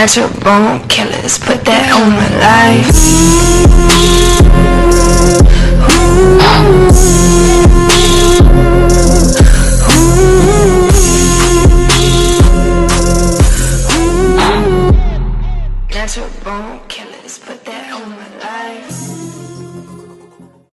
Natural born killers, put that on my life. natural bone killers, but that